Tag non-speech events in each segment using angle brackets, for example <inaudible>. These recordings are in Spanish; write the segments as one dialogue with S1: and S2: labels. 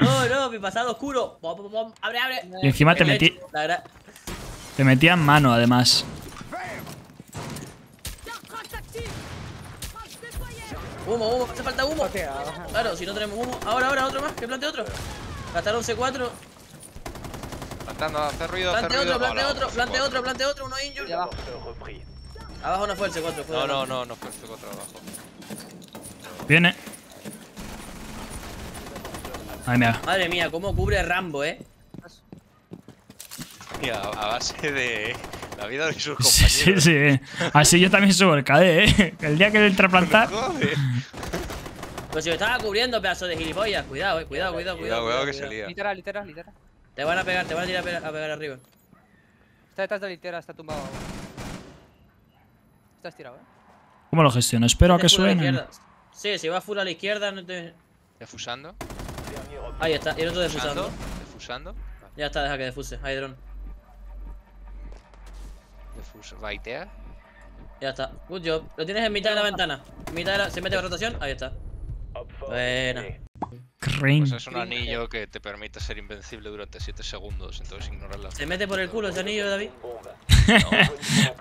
S1: No, no, mi pasado oscuro. Abre, abre.
S2: Y encima te metí, te metían mano, además.
S1: Humo, humo, hace falta humo. Claro, si no tenemos humo. Ahora, ahora, otro más, que plante otro. Gastar un C4.
S3: Plantando, hace ruido, hace
S1: Plante
S3: ruido.
S1: otro, plante otro,
S3: C4.
S1: plante otro, plante otro, uno injured.
S4: Va.
S1: Abajo no fue el C4, fue
S3: No, no,
S1: abajo.
S3: no, no fue el C4 abajo.
S2: Viene. Mira.
S1: Madre mía, cómo cubre Rambo, eh.
S3: Mira, a base de la vida de sus
S2: Sí,
S3: compañeros.
S2: sí, sí. Así yo también subo el KD, ¿eh? El día que le entre a plantar.
S1: Pues si me estaba cubriendo, pedazo de gilipollas. Cuidado, eh. Cuidado, cuidado,
S3: Cuidado,
S1: cuidado.
S3: cuidado que se lía.
S4: Litera, litera, litera.
S1: Te van a pegar, te van a tirar a pegar, a pegar arriba.
S4: Está detrás de la litera, está tumbado. Está estirado, eh.
S2: ¿Cómo lo gestiono? Espero a que
S1: a la
S2: suene.
S1: Sí, si va full a la izquierda, no te.
S3: Defusando.
S1: Ahí está, y el otro defusando.
S3: Defusando. Defusando.
S1: Ya está, deja que defuse. Hay dron.
S3: Defus. Baitea.
S1: Ya está. Good job. Lo tienes en mitad de la ventana. Mitad de la... Se mete en rotación. Ahí está. Buena.
S3: Pues es un anillo que te permite ser invencible durante 7 segundos, entonces ignórala.
S1: Se mete por el culo ese anillo, David.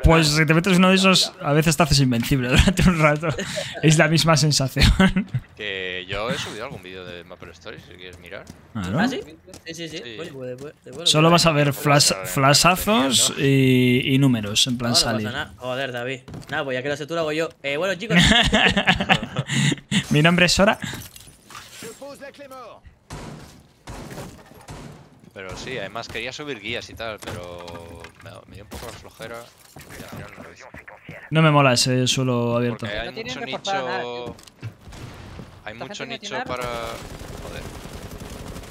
S2: Pues si te metes uno de esos, a veces te haces invencible durante un rato. Es la misma sensación.
S3: Que yo he subido algún vídeo de Maple Story, si quieres mirar.
S1: ¿Ah, sí? Sí, sí, sí.
S3: Sí.
S1: Pues, pues, pues, pues,
S2: Solo
S1: pues,
S2: vas a ver flash, flashazos y, y números, en plan
S1: no, no
S2: salir.
S1: Joder, David. Nada, pues ya que lo haces tú, lo hago yo. Eh, bueno, chicos.
S2: Mi nombre es Sora.
S3: Pero sí, además quería subir guías y tal, pero me, dio un poco de flojera y al final no lo hice.
S2: No me mola ese suelo abierto.
S3: Porque hay
S4: No tienen
S3: mucho
S4: nada,
S3: nicho. Hay
S4: Esta
S3: mucho
S4: gente
S3: nicho
S4: tiene
S3: para. Joder.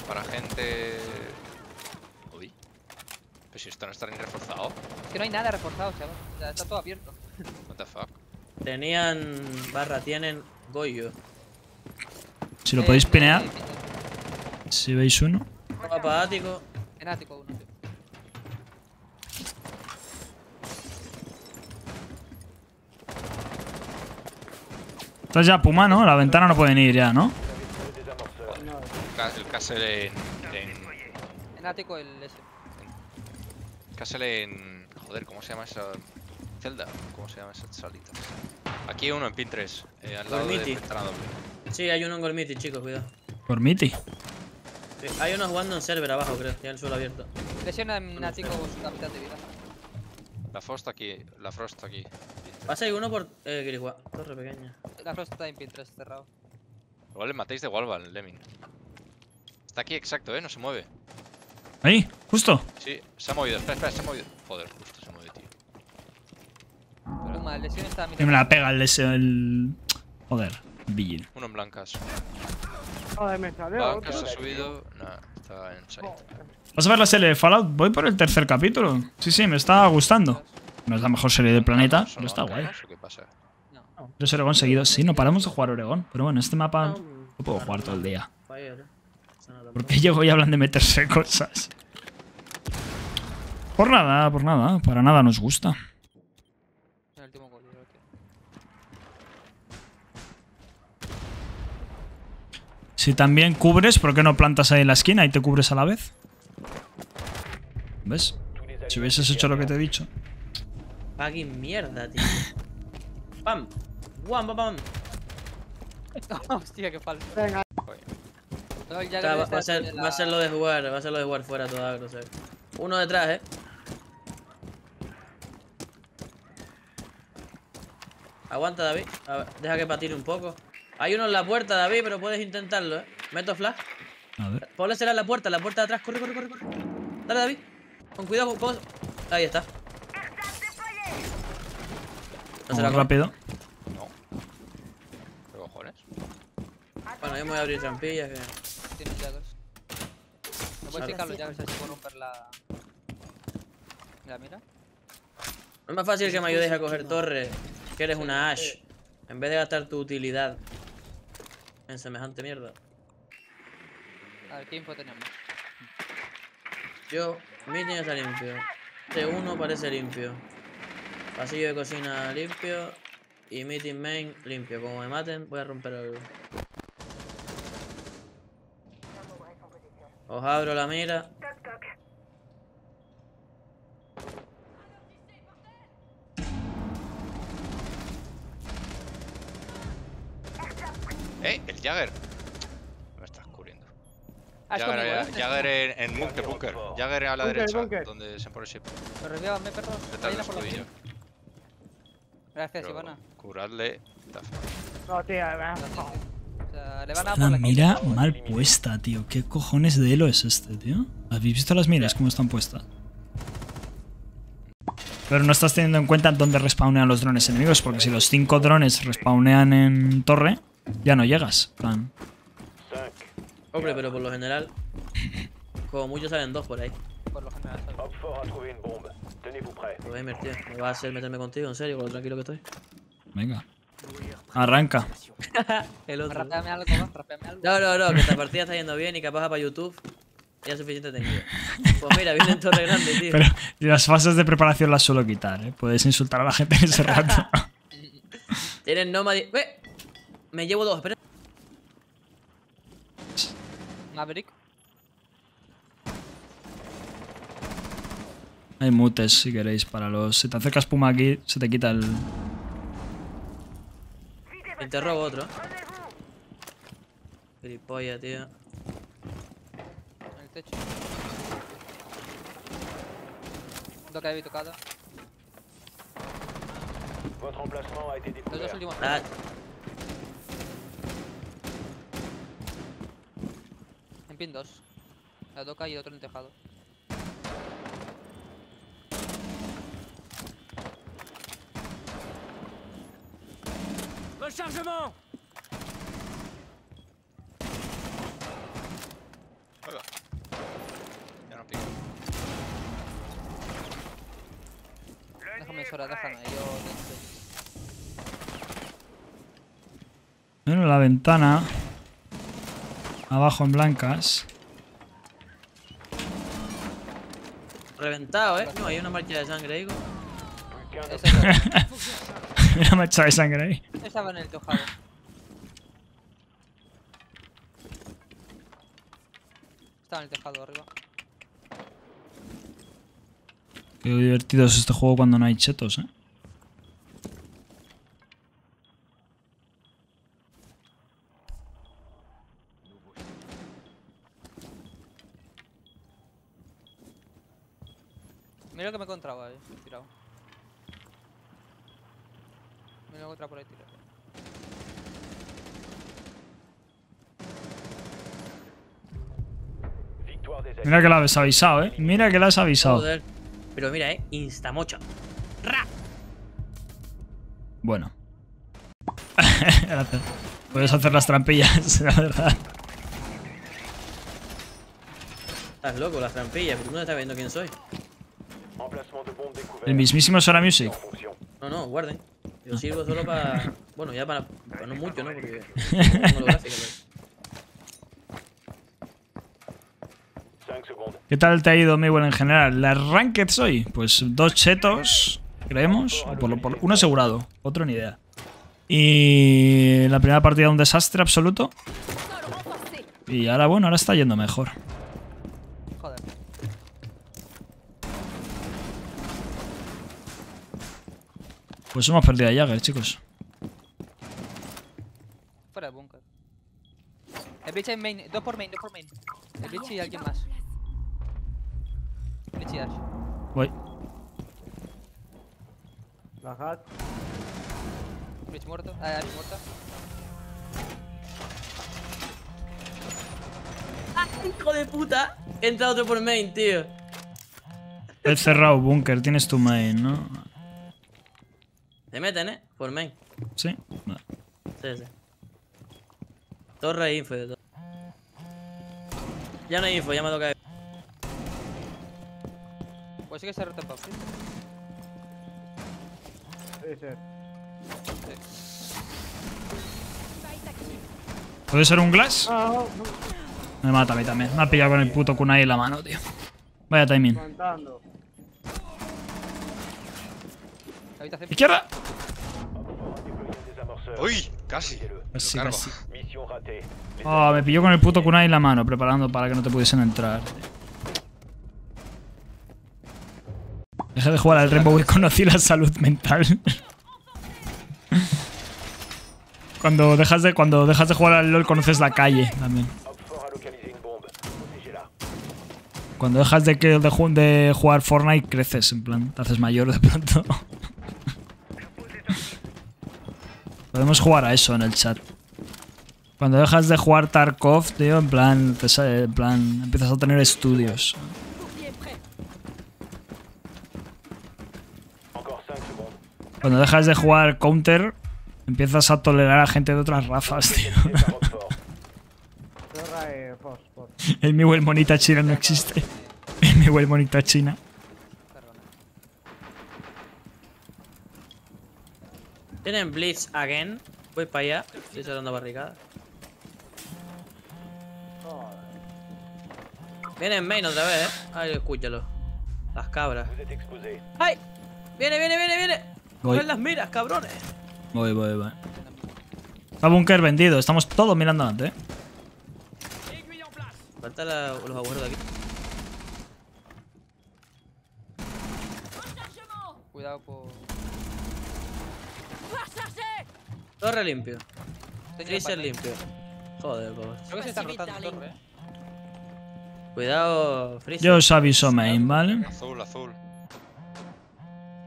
S3: Para gente. Uy. Pero si esto no está ni reforzado.
S4: Es que no hay nada reforzado, chaval. O sea, está todo abierto. <laughs>
S3: What the fuck.
S1: Tenían. Barra, tienen Goyo.
S2: Si lo
S4: Eh,
S2: podéis pinear,
S4: eh,
S2: si veis uno.
S1: Mapa ático.
S4: En ático uno, tío.
S2: Estás ya Puma, ¿no? La ventana no pueden ir ya, ¿no?
S3: El castle en. en
S4: En ático el S.
S3: castle en. Joder, ¿cómo se llama esa. Celda? ¿Cómo se llama esa salita? Aquí uno en pin 3, eh, al lado de
S1: Gormiti.
S3: ventana doble.
S1: Sí, hay uno en Golmiti, chicos, cuidado.
S2: Por Miti.
S1: Sí, hay uno jugando en server abajo, creo. Tiene el suelo abierto.
S4: Lesiona en ático su capital de vida.
S3: La Frost aquí, la Frost aquí.
S1: Pasa ahí uno por. Eh, Kirihua. Torre pequeña.
S4: La Frost pin 3 cerrado.
S3: Igual le matéis de Walvan, el Lemming. Está aquí exacto, eh, no se mueve.
S2: Ahí, justo.
S3: Sí, se ha movido, espera, espera, se ha movido. Joder, justo se mueve, tío.
S4: Lesión está a mitad.
S2: me la pega el... ese- el... Joder, Vigil.
S3: Uno en blancas.
S5: Joder, me salió
S3: Blancas ha subido. Nah, está en site.
S2: ¿Vas a ver la serie de Fallout? Voy por el tercer capítulo. Sí, sí, me está gustando. No es la mejor serie del planeta,
S3: ¿Blancas o
S2: pero
S3: no
S2: está guay.
S3: ¿Qué pasa?
S4: No.
S2: Tres Oregón seguidos. Sí, no paramos de jugar Oregón. Pero bueno, este mapa
S1: No,
S2: puedo jugar todo el día. Porque llego y hablan de meterse cosas. Por nada, por nada. Para nada nos gusta. Si también cubres, ¿por qué no plantas ahí en la esquina y te cubres a la vez? ¿Ves? Si hubieses hecho lo que te he dicho.
S1: Fucking mierda, tío. <laughs> ¡Pam! ¡Guam, pam, pam! <laughs>
S4: Hostia, qué falso.
S5: Venga,
S4: No, ya
S1: O sea,
S4: que
S1: va, a ser,
S4: la-
S1: va a ser lo de jugar, va a ser lo de jugar fuera toda agro, ¿sabes? Uno detrás, eh. Aguanta, David. A ver, deja que patine un poco. Hay uno en la puerta, David, pero puedes intentarlo, eh. Meto flash.
S2: A ver.
S1: Ponle será la puerta, la puerta de atrás. Corre, corre, corre, corre. Dale, David. Con cuidado, pon- Ahí está. No se la
S2: Vamos rápido.
S3: No. ¿Qué cojones?
S1: Bueno, yo me voy a abrir trampillas. Que...
S4: Tiene Jaggers. No puedes checar los Jaggers así por romper la. Mira, mira.
S1: No es más fácil que me ayudes a coger torre, que eres una Ash, en vez de gastar tu utilidad en semejante mierda.
S4: A ver, ¿qué info tenemos?
S1: Yo, meeting está limpio. T1 parece limpio. Pasillo de cocina limpio. Y meeting main limpio. Como me maten, voy a romper algo. Os abro la mira.
S3: ¡Eh! El Jagger. Me estás cubriendo.
S4: Es
S3: Jagger,
S4: conmigo,
S3: eh,
S4: ¿eh?
S3: Jagger en, en bunker, bunker. Jagger a la
S5: Bunker,
S3: derecha,
S5: bunker.
S3: donde se pone ship.
S4: Me perro.
S3: Detrás de
S4: por la
S3: escudillo.
S4: kill. Gracias,
S3: Pero
S4: Ivana.
S3: Feo.
S5: No, tío, me
S4: Gracias,
S5: has
S4: tío. O sea, le van a
S2: La
S4: por la kill.
S2: mira mal puesta, tío. ¿Qué cojones de elo es este, tío? ¿Habéis visto las miras cómo están puestas? Pero no estás teniendo en cuenta dónde respawnean los drones enemigos, porque si los cinco drones respawnean en torre, ya no llegas. Plan,
S1: Hombre, pero por lo general. Como muchos salen dos por ahí.
S4: Por lo general.
S6: Op 4 a trouvé une bombe. Tenez-vous.
S1: Me va a hacer meterme contigo, en serio, con lo tranquilo que estoy.
S2: venga. Arranca. <laughs>
S1: El otro.
S4: Rapeame algo, rapeame algo.
S1: No, no, no, que esta partida está yendo bien y capaz para YouTube ya es suficiente tenido. Pues mira, viene en Torre Grande, tío.
S2: Pero las fases de preparación las suelo quitar, ¿eh? Puedes insultar a la gente en ese rato. <laughs>
S1: Tienen Nomad. y- ¡Eh! Me llevo dos, espera.
S4: Maverick.
S2: Hay mutes si queréis para los. Si te acercas Puma aquí, se te quita el.
S1: Interrogo otro. Gilipollas, tío.
S4: En el techo. Lo que había tocado.
S6: Votre emplacement a été
S4: Los dos últimos.
S1: Ah,
S4: En pin 2. La doca y el otro en el tejado.
S3: Oiga. Ya no pico.
S4: Déjame Sora, déjame. Yo.
S2: Bueno, la ventana. Abajo en blancas.
S1: reventado, eh. No, hay una marcha de sangre ahí. <laughs>
S2: Una mancha de sangre ahí.
S4: Estaba en el tejado. Estaba en el tejado arriba.
S2: Qué divertido es este juego cuando no hay chetos, ¿eh?
S4: Mira lo que me he encontrado ahí, tirado. Mira lo que otra por
S6: victoire des
S2: Mira que la habéis avisado, ¿eh? Mira que la has avisado.
S1: Joder. Pero mira, eh. Instamocha. ¡Ra!
S2: Bueno. Gracias. <laughs> Puedes hacer las trampillas, <laughs> la verdad.
S1: Estás loco, las trampillas. ¿Pero tú no estás viendo quién soy?
S2: El mismísimo Sora Music.
S1: No, no, guarden. Yo sirvo solo para. Bueno, ya para. para no mucho, ¿no? Porque. <laughs> no tengo los gráficos,
S6: 5 secondes.
S2: ¿Qué tal te ha ido, Maywell, en general? ¿La Ranked soy? Pues dos chetos, creemos. O por lo- por- uno asegurado, otro ni idea. Y la primera partida un desastre absoluto. Y ahora, bueno, ahora está yendo mejor.
S4: Joder.
S2: Pues hemos perdido a Jagger, chicos.
S4: Fuera del búnker. El bitch en main, dos por main, dos por main. El bitch y alguien más. Bitch y Ash.
S2: Voy.
S5: La hat.
S4: Bitch muerto. Ah, Ash muerta.
S1: ¡Ah, hijo de puta! Entra otro por main, tío.
S2: He cerrado búnker, tienes tu main, ¿no?
S1: Se meten, eh. Por main.
S2: Sí. Vale.
S1: Sí, sí. Torre e info de todo. Ya no hay info, ya me toca.
S4: Pues sí que se rota en. ¿sí?
S5: Sí, sí.
S2: ¿Puede ser un glass?
S5: Ah, no,
S2: Me mata a mí también. Me ha pillado con el puto kunai en la mano, tío. Vaya timing.
S4: Habitación.
S2: Izquierda.
S3: ¡Uy! Casi.
S2: Casi, Oh, me pilló con el puto kunai en la mano, preparando para que no te pudiesen entrar. Dejé de jugar al Rainbow y conocí la salud mental. cuando, dejas de, cuando dejas de jugar al LoL conoces la calle también. Cuando dejas de, que, de, de jugar Fortnite creces, en plan, te haces mayor de pronto. Podemos jugar a eso en el chat. Cuando dejas de jugar Tarkov, tío, en plan, te en plan, empiezas a tener estudios.
S6: Encore 5 secondes.
S2: Cuando dejas de jugar Counter, empiezas a tolerar a gente de otras razas, tío. El <laughs> mi buen monita china no existe. El mi monita china.
S1: Tienen Blitz again. Voy para allá. Estoy saltando barricada. Vienen main otra vez, eh. Ay, escúchalo. Las cabras. ¡Ay! ¡Viene, viene, viene, viene! ¡Cogen las miras, cabrones!
S2: Voy, voy, voy. Está búnker vendido, estamos todos mirando adelante, eh.
S1: Falta la- los agujeros de aquí.
S4: Cuidado por.
S1: Torre limpio.
S4: Pipeline.
S1: limpio. Joder, pobre.
S4: Creo que se están rotando torre. eh.
S1: Cuidado, Freezer.
S2: Yo os aviso main, ¿vale?
S3: Azul, azul.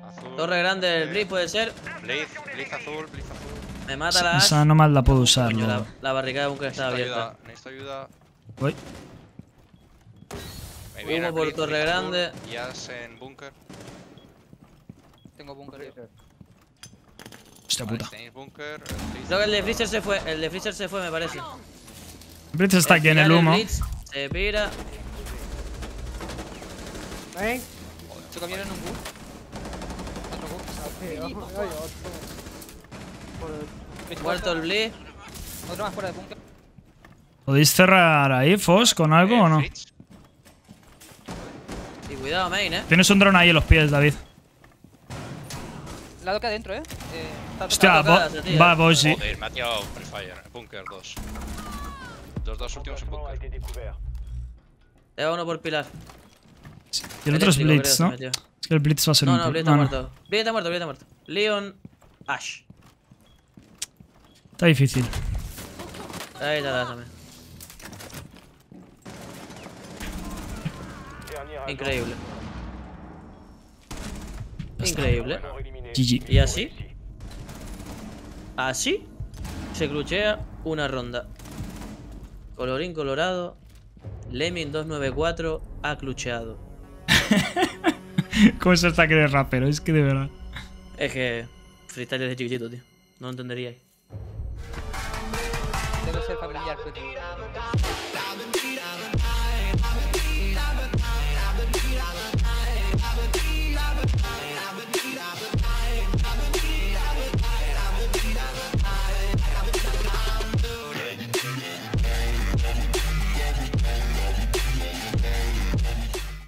S3: Azul.
S1: Torre grande del Blitz puede ser.
S3: Blitz, Blitz azul, Blitz azul.
S1: Me mata la Ash.
S2: Esa nomás la puedo usar
S1: Coño, la, la barricada de búnker está abierta.
S3: ayuda, necesito ayuda.
S2: Voy.
S3: Me
S1: Humo por
S3: Blitz,
S1: torre
S3: Blitz
S1: grande.
S3: Y As en búnker.
S4: Tengo búnker.
S2: Hostia puta.
S1: Creo que el de Freezer se fue. El de Freezer se fue, me parece.
S2: Blitz está aquí en el humo.
S1: Blitz se pira.
S5: Ven.
S4: Se comieron un bus.
S1: Muerto el Blitz.
S4: Otro más fuera de búnker.
S2: ¿Podéis cerrar ahí, Fos, con algo
S3: Eh,
S2: o no?
S1: Y cuidado, main, eh.
S2: Tienes un dron ahí en los pies, David.
S4: Lado que adentro, eh. eh está
S2: Hostia, va, sí.
S3: Joder, me ha tirado Free Fire. Búnker 2. Los dos últimos en
S6: découvert.
S1: Te va uno por pilar.
S2: Y el otro es Blitz, ¿no? Es que el Blitz va a ser
S1: No,
S2: un
S1: no,
S2: pro-
S1: Blitz está
S2: no, no.
S1: muerto. Blitz está muerto, Blitz está muerto. Leon Ash.
S2: Está difícil.
S1: Ahí está,
S6: agent.
S1: Increíble. Increíble.
S2: GG.
S1: ¿Y así? Así se cluchea una ronda. Colorín colorado. Lemming 294 ha clucheado. <laughs>
S2: ¿Cómo se está que de rapero? Es que de verdad.
S1: Es que freestyle desde chiquitito, tío. No lo entenderíais.
S4: Debe ser familiar, pero.